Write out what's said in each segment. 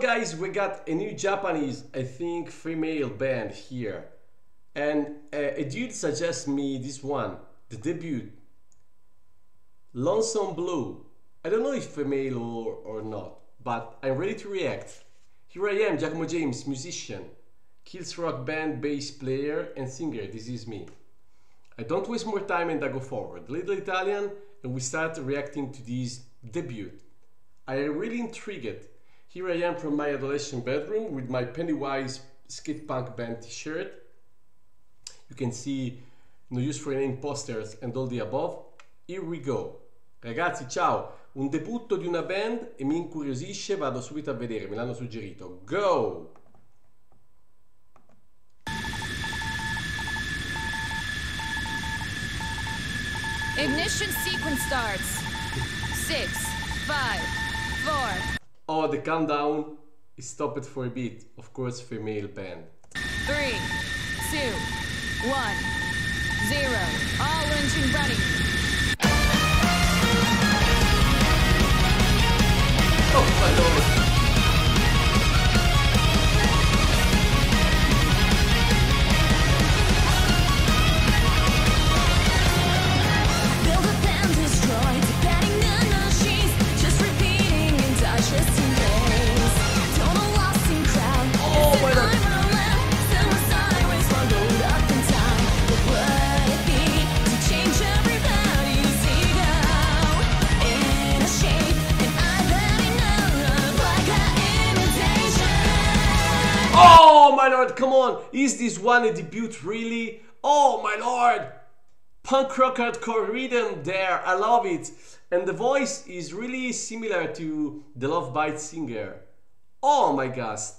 Guys, we got a new Japanese, I think, female band here. And uh, a dude suggests me this one, the debut. Lonesome Blue. I don't know if female or, or not, but I'm ready to react. Here I am, Giacomo James, musician, Kills Rock band bass player and singer. This is me. I don't waste more time and I go forward. Little Italian, and we start reacting to this debut. I am really intrigued. Here I am from my adolescent bedroom with my Pennywise skate punk band t-shirt. You can see no use for name posters and all the above. Here we go. Ragazzi, ciao! Un debutto di una band e mi incuriosisce, vado subito a vedere, me l'hanno suggerito. Go! Ignition sequence starts. Six, five, four. Oh, the countdown is stopped for a bit. Of course, female band. Three, two, one, zero. All engine running. Oh my lord! My lord, come on! Is this one a debut really? Oh my lord! Punk rock hardcore rhythm there, I love it! And the voice is really similar to the Love Bite singer. Oh my gosh!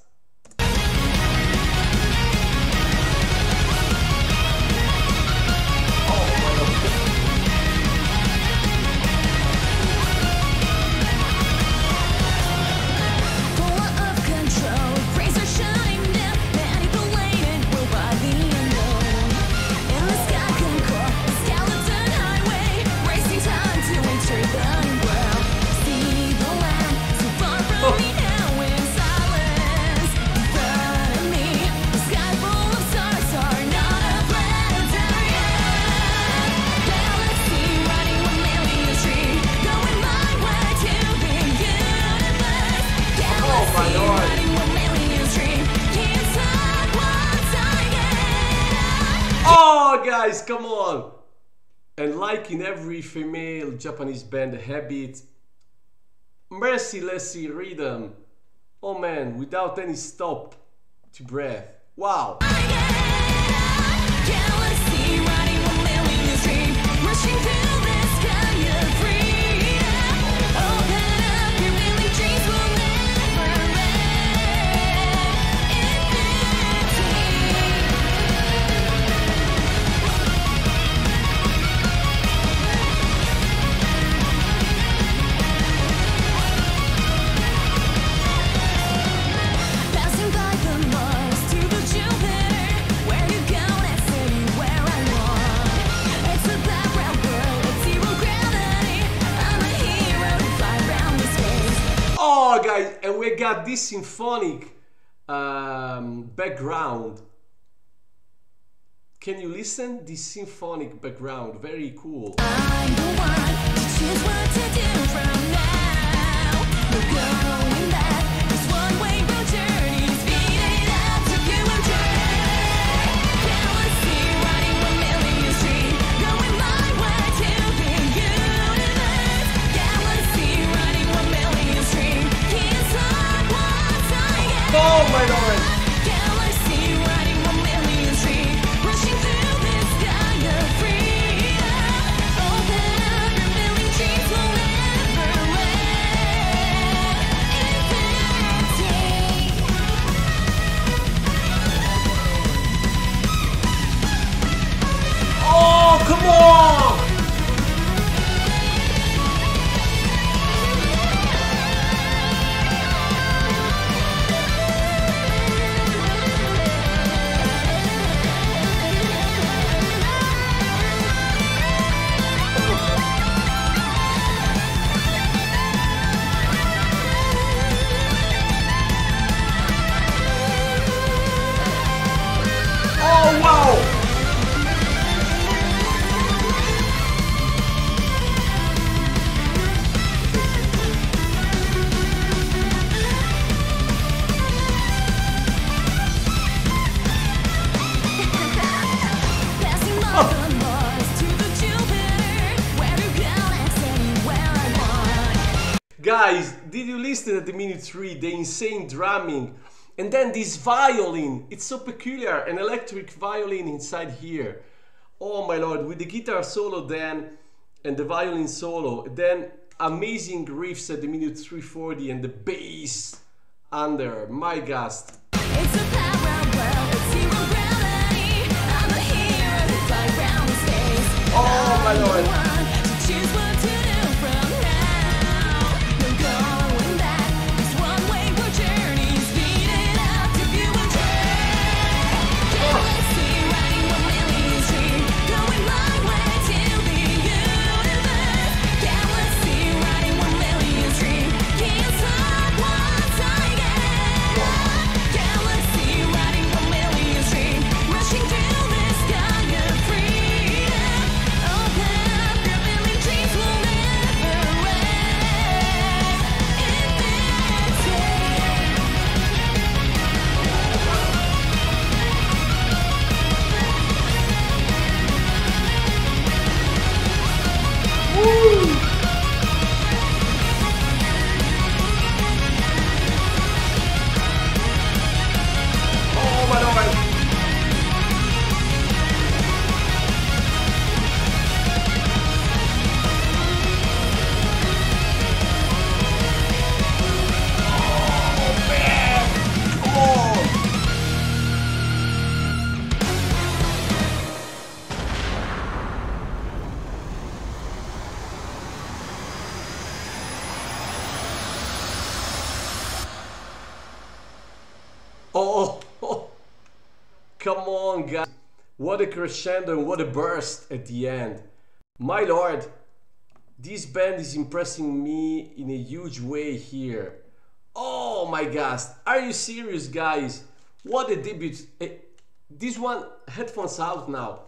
Guys, come on! And like in every female Japanese band habit, mercilessly rhythm. Oh man, without any stop to breath. Wow! This symphonic um, background. Can you listen? This symphonic background, very cool. I'm listen at the minute three, the insane drumming, and then this violin. It's so peculiar, an electric violin inside here. Oh my lord, with the guitar solo then and the violin solo, then amazing riffs at the minute 340 and the bass under. My God. Oh, oh, come on, guys. What a crescendo and what a burst at the end. My lord, this band is impressing me in a huge way here. Oh my god, are you serious, guys? What a debut. Eh, This one, headphones out now.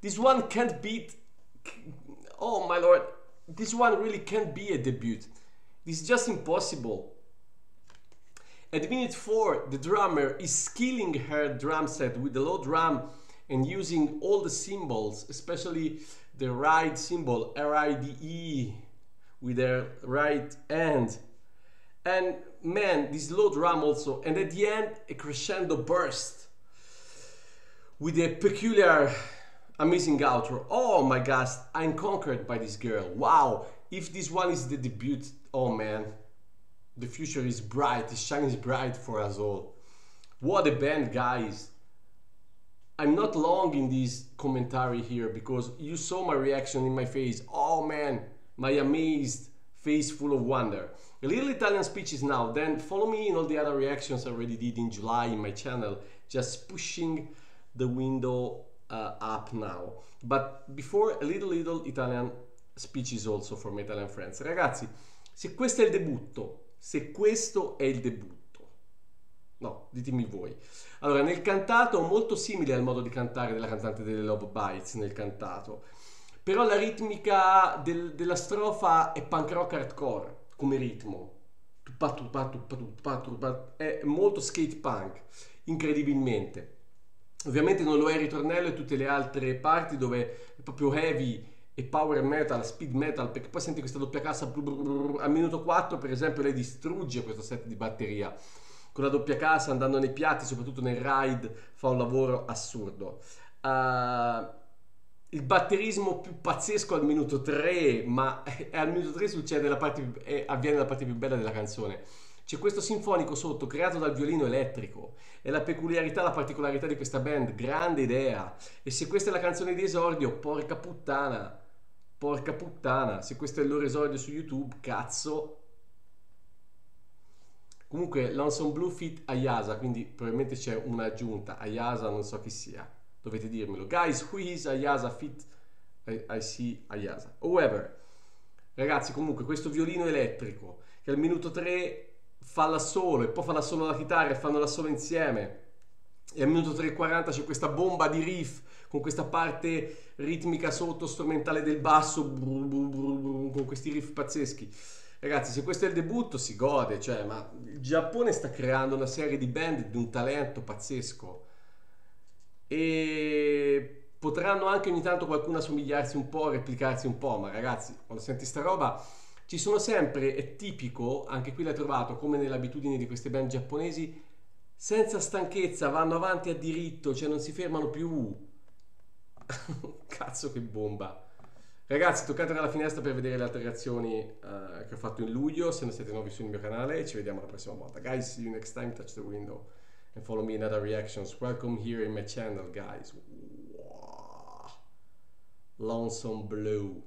This one can't beat. Oh my lord, this one really can't be a debut. Is just impossible. At minute 4, the drummer is killing her drum set with the low drum and using all the cymbals, especially the right cymbal, R-I-D-E, with her right hand. And man, this low drum also. And at the end, a crescendo burst with a peculiar, amazing outro. Oh my gosh, I'm conquered by this girl. Wow, if this one is the debut, oh man, the future is bright, it shines bright for us all. What a band, guys! I'm not long in this commentary here because you saw my reaction in my face. Oh man, my amazed face full of wonder. A little Italian speeches now, then follow me in all the other reactions I already did in July in my channel, just pushing the window uh, up now. But before a little little Italian speeches also for my Italian friends. Ragazzi, se questo è il debutto, se questo è il debutto, No, ditemi voi. Allora, nel cantato molto simile al modo di cantare della cantante delle Love Bites nel cantato. Però la ritmica del- della strofa è punk rock hardcore come ritmo. È molto skate punk, incredibilmente. Ovviamente non lo è il ritornello e tutte le altre parti dove è proprio heavy e power metal, speed metal, perché poi senti questa doppia cassa blu blu. al minuto 4 per esempio lei distrugge questo set di batteria con la doppia cassa andando nei piatti, soprattutto nel ride, fa un lavoro assurdo. Uh, il batterismo più pazzesco al minuto 3, ma è al minuto 3 succede la parte è- avviene la parte più bella della canzone. C'è questo sinfonico sotto creato dal violino elettrico. È la peculiarità, la particolarità di questa band. Grande idea. E se questa è la canzone di esordio, porca puttana. Porca puttana. Se questo è il loro esordio su YouTube, cazzo. Comunque, Lonesome Blue Fit Ayasa, quindi probabilmente c'è un'aggiunta. Ayasa non so chi sia. Dovete dirmelo. Guys, who is Ayasa Fit? I, I see Ayasa. However, ragazzi, comunque, questo violino elettrico che al minuto 3 fa l'assolo e poi fa l'assolo la chitarra e fanno l'assolo insieme. E al minuto 3.40 c'è questa bomba di riff con questa parte ritmica sotto strumentale del basso bru, bru, bru, bru, con questi riff pazzeschi. Ragazzi, se questo è il debutto si gode, cioè, ma il Giappone sta creando una serie di band di un talento pazzesco e potranno anche ogni tanto qualcuno assomigliarsi un po', replicarsi un po', ma ragazzi, quando senti sta roba ci sono sempre, è tipico, anche qui l'hai trovato, come nelle abitudini di queste band giapponesi, senza stanchezza, vanno avanti a diritto, cioè non si fermano più. Cazzo che bomba. Ragazzi, toccate dalla finestra per vedere le altre reazioni eh, che ho fatto in luglio, se non siete nuovi sul mio canale, ci vediamo la prossima volta. Guys, see you next time, touch the window and follow me in other reactions. Welcome here in my channel, guys. Wow. Lonesome Blue.